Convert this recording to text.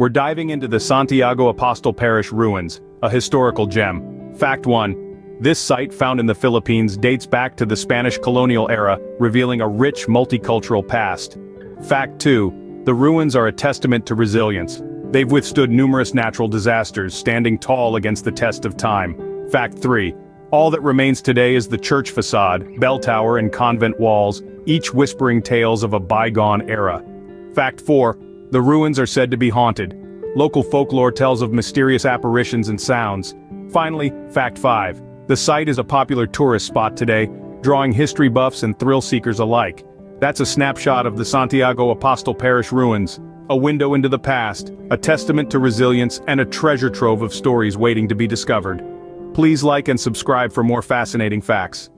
We're diving into the Santiago Apostol Parish ruins, a historical gem. Fact 1. This site found in the Philippines dates back to the Spanish colonial era, revealing a rich multicultural past. Fact 2. The ruins are a testament to resilience. They've withstood numerous natural disasters, standing tall against the test of time. Fact 3. All that remains today is the church facade, bell tower and convent walls, each whispering tales of a bygone era. Fact 4. The ruins are said to be haunted. Local folklore tells of mysterious apparitions and sounds. Finally, Fact 5. The site is a popular tourist spot today, drawing history buffs and thrill seekers alike. That's a snapshot of the Santiago Apostol Parish ruins, a window into the past, a testament to resilience and a treasure trove of stories waiting to be discovered. Please like and subscribe for more fascinating facts.